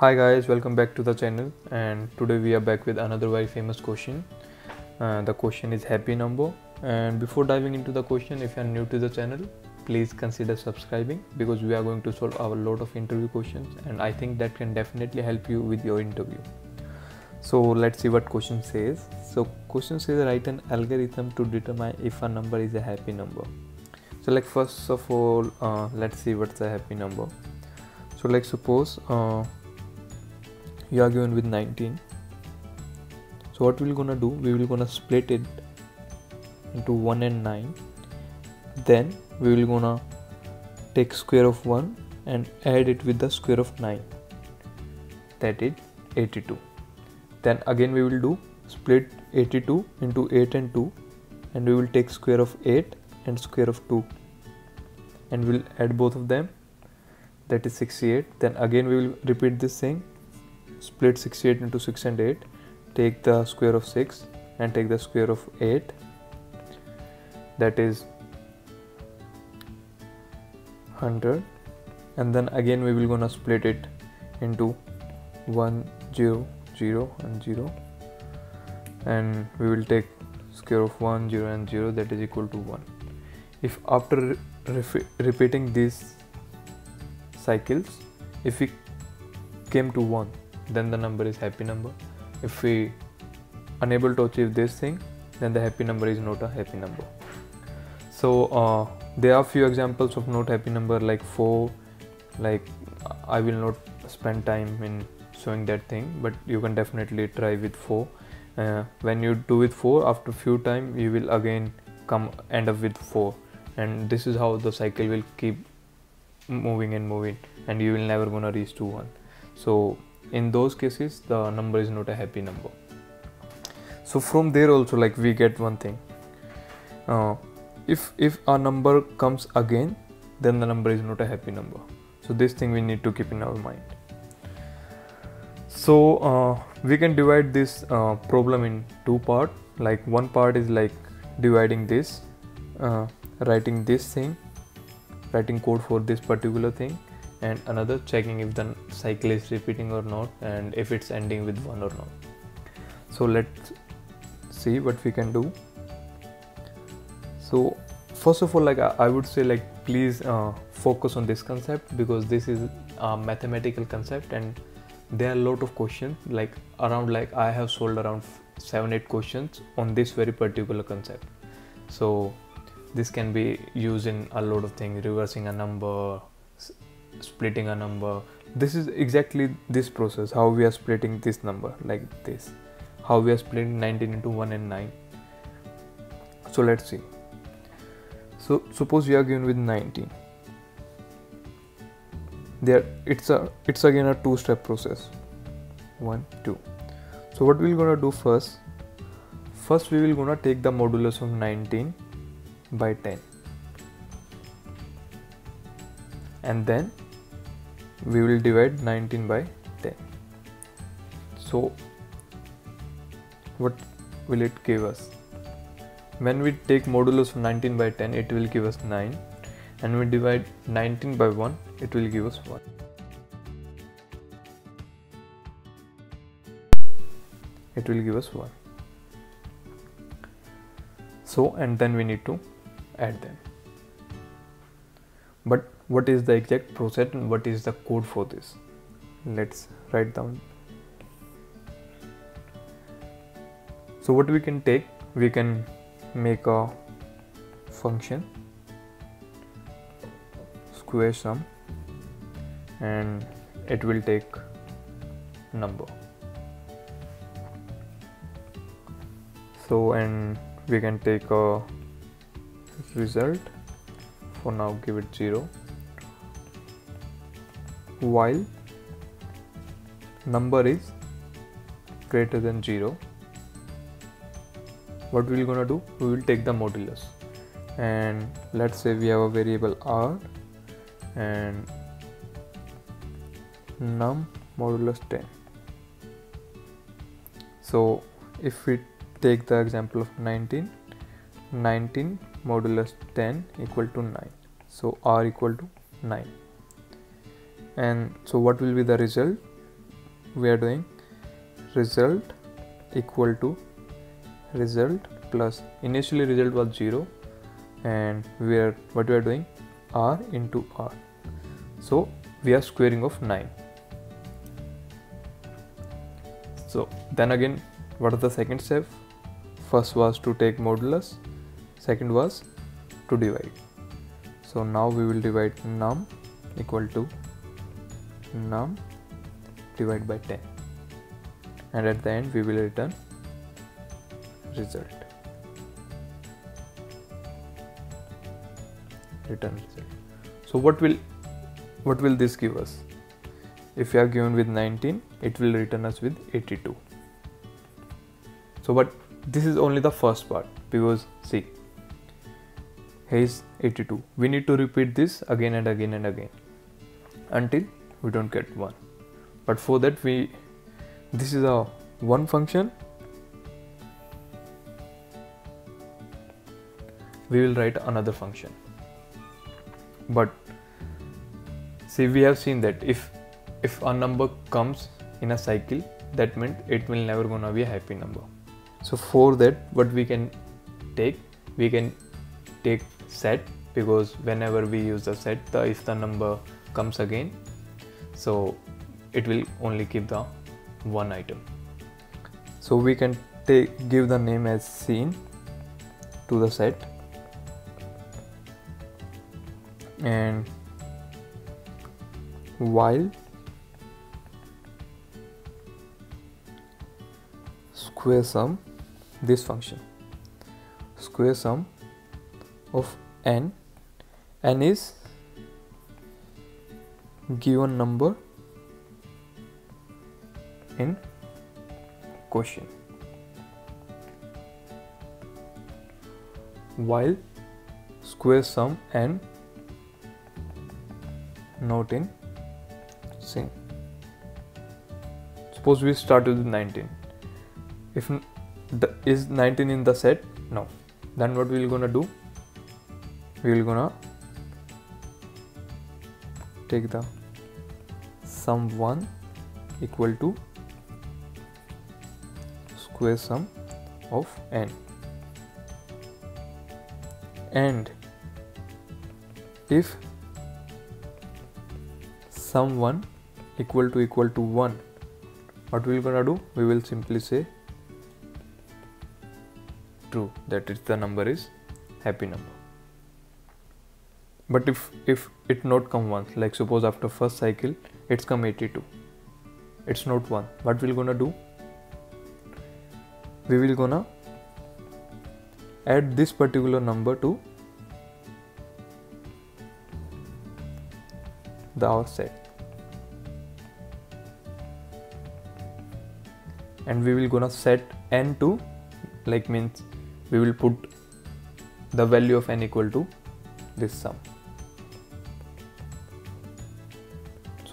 Hi guys, welcome back to the channel and today we are back with another very famous question. Uh, the question is happy number and before diving into the question if you are new to the channel please consider subscribing because we are going to solve a lot of interview questions and I think that can definitely help you with your interview. So let's see what question says. So question says write an algorithm to determine if a number is a happy number. So like first of all uh, let's see what's a happy number. So like suppose uh, you are given with 19 so what we're gonna do we will gonna split it into 1 and 9 then we will gonna take square of 1 and add it with the square of 9 that is 82 then again we will do split 82 into 8 and 2 and we will take square of 8 and square of 2 and we'll add both of them. That is 68 then again we will repeat this thing split 68 into 6 and 8 take the square of 6 and take the square of 8 that is 100 and then again we will gonna split it into 1 0 0 and 0 and we will take square of 1 0 and 0 that is equal to 1 if after re repeating these cycles if we came to 1 then the number is happy number. If we unable to achieve this thing then the happy number is not a happy number. So uh, there are few examples of not happy number like 4 like i will not spend time in showing that thing but you can definitely try with 4 uh, when you do with 4 after few time you will again come end up with 4 and this is how the cycle will keep moving and moving and you will never gonna reach to 1 so in those cases the number is not a happy number. So from there also like we get one thing. Uh, if if a number comes again then the number is not a happy number. So this thing we need to keep in our mind. So uh, we can divide this uh, problem in two part. Like one part is like dividing this uh, writing this thing writing code for this particular thing and another checking if the cycle is repeating or not and if it's ending with one or not. So let's see what we can do. So first of all like i would say like please uh, focus on this concept because this is a mathematical concept and there are a lot of questions like around like i have solved around seven eight questions on this very particular concept. So this can be used in a lot of things reversing a number splitting a number. This is exactly this process how we are splitting this number like this. How we are splitting 19 into 1 and 9 so let's see. So suppose we are given with 19 there it's a it's again a two step process. One two. So what we're gonna do first? First we will gonna take the modulus of 19 by 10 and then we will divide 19 by 10 so what will it give us? When we take modulus of 19 by 10 it will give us 9 and we divide 19 by 1 it will give us 1 it will give us 1 so and then we need to add them. But what is the exact process and what is the code for this? Let's write down. So what we can take we can make a function square sum and it will take number. So and we can take a result. For now give it 0 while number is greater than 0 what we're gonna do? We will take the modulus. And let's say we have a variable r and num modulus 10 so if we take the example of 19 19 modulus 10 equal to 9 so r equal to 9 and so what will be the result? We are doing result equal to result plus initially result was 0 and we are what we are doing? R into r. So we are squaring of 9 so then again what is the second step? First was to take modulus second was to divide. So now we will divide num equal to num divided by 10 and at the end we will return result. Return result. So what will what will this give us? If we are given with 19 it will return us with 82 so but this is only the first part because see here is 82 we need to repeat this again and again and again until we don't get 1 but for that we this is a one function. We will write another function. But see we have seen that if if a number comes in a cycle that meant it will never gonna be a happy number. So for that what we can take we can take set because whenever we use the set the if the number comes again so it will only keep the one item. So we can take give the name as seen to the set. And while square sum this function. Square sum of n. n is given number in question while square sum and not in seen. Suppose we start with 19. If the, is 19 in the set? No. Then what we will gonna do? We will gonna take the sum 1 equal to square sum of n. And if sum 1 equal to equal to 1 what we will gonna do? We will simply say true. That is the number is happy number. But if if it not come once like suppose after first cycle it's come 82 it's not 1 what we're gonna do? We will gonna add this particular number to the our set. And we will gonna set n to like means we will put the value of n equal to this sum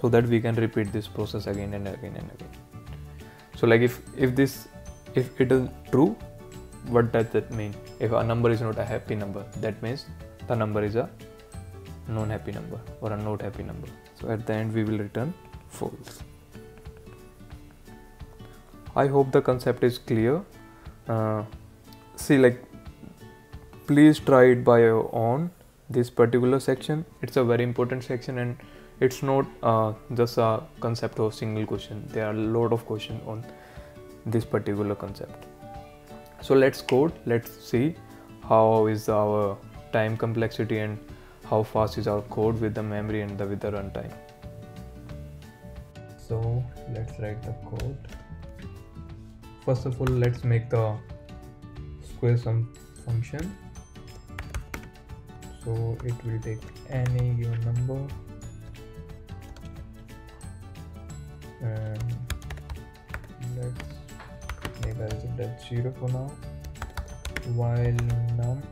so that we can repeat this process again and again and again. So like if if this if it is true what does that mean? If a number is not a happy number that means the number is a non-happy number or a not happy number. So at the end we will return false. I hope the concept is clear. Uh, see like please try it by your own. This particular section it's a very important section and it's not uh, just a concept of single question. There are a lot of questions on this particular concept. So let's code let's see how is our time complexity and how fast is our code with the memory and the with the runtime. So let's write the code. First of all let's make the square sum function. So it will take any given number and let's make the result as 0 for now. While num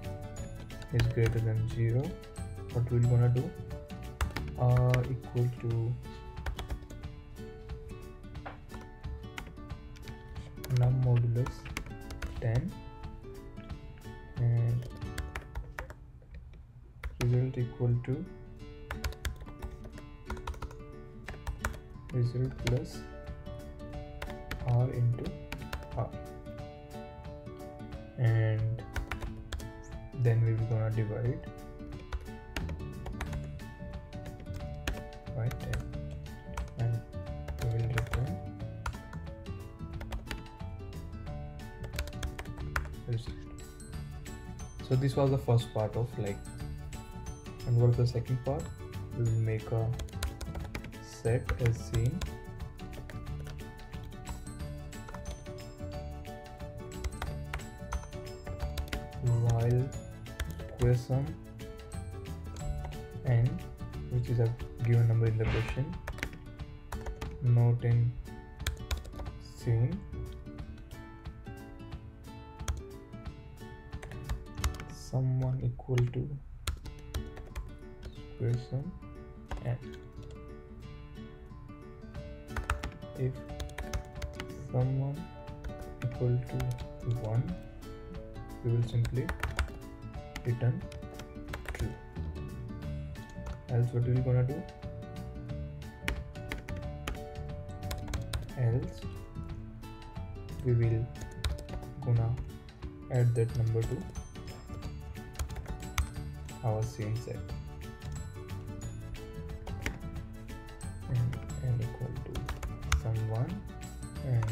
is greater than 0 what we're gonna do r equal to num modulus 10 and result equal to result plus r into r. And then we will gonna divide by 10 and we will return result so this was the first part of like and what is the second part? We will make a set as seen. While sum n which is a given number in the question. Not in seen someone equal to sum n if sum 1 equal to 1 we will simply return true. Else what we're gonna do? Else we will gonna add that number to our seen set sum 1 and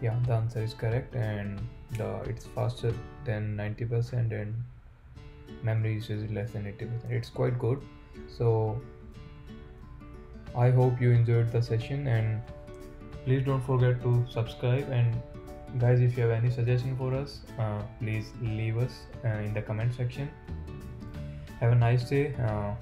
yeah the answer is correct and the it's faster than 90% and memory usage is less than 80% it's quite good. So i hope you enjoyed the session and please don't forget to subscribe. And guys if you have any suggestion for us uh, please leave us uh, in the comment section. Have a nice day. Uh,